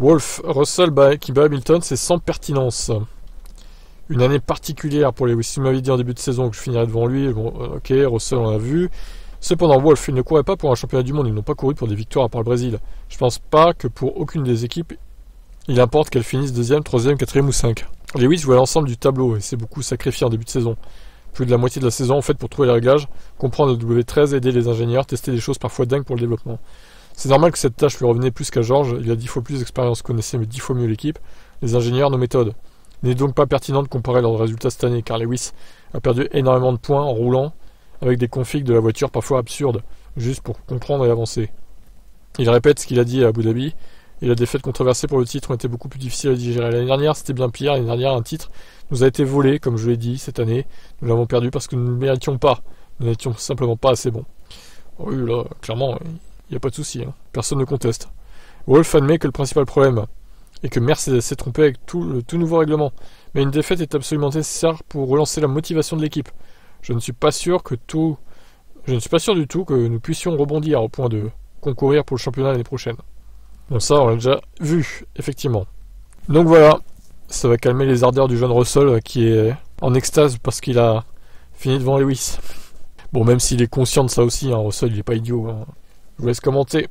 Wolf, Russell qui bat Hamilton, c'est sans pertinence. Une année particulière pour les Lewis. Si m'avait dit en début de saison que je finirais devant lui, bon, euh, ok, Russell on l'a vu. Cependant, Wolf, il ne courait pas pour un championnat du monde, ils n'ont pas couru pour des victoires à part le Brésil. Je pense pas que pour aucune des équipes, il importe qu'elles finissent deuxième, troisième, quatrième ou cinq. Lewis voit l'ensemble du tableau et c'est beaucoup sacrifié en début de saison. Plus de la moitié de la saison en fait pour trouver les réglages, comprendre le W13, aider les ingénieurs, tester des choses parfois dingues pour le développement. C'est normal que cette tâche lui revenait plus qu'à Georges, il a dix fois plus d'expérience, connaissait mais dix fois mieux l'équipe, les ingénieurs, nos méthodes. Il n'est donc pas pertinent de comparer leurs résultats cette année, car Lewis a perdu énormément de points en roulant, avec des configs de la voiture parfois absurdes, juste pour comprendre et avancer. Il répète ce qu'il a dit à Abu Dhabi, et la défaite controversée pour le titre ont été beaucoup plus difficile à digérer. L'année dernière, c'était bien pire. L'année dernière, un titre nous a été volé, comme je l'ai dit, cette année. Nous l'avons perdu parce que nous ne le méritions pas. Nous n'étions simplement pas assez bons. Oui, là, clairement, il n'y a pas de souci. Hein. Personne ne conteste. Wolf admet que le principal problème est que Mercedes s'est trompé avec tout le nouveau règlement. Mais une défaite est absolument nécessaire pour relancer la motivation de l'équipe. Je ne suis pas sûr que tout, je ne suis pas sûr du tout que nous puissions rebondir au point de concourir pour le championnat l'année prochaine. Bon, ça, on l'a déjà vu, effectivement. Donc voilà, ça va calmer les ardeurs du jeune Russell euh, qui est en extase parce qu'il a fini devant Lewis. Bon, même s'il est conscient de ça aussi, hein, Russell, il n'est pas idiot. Hein. Je vous laisse commenter.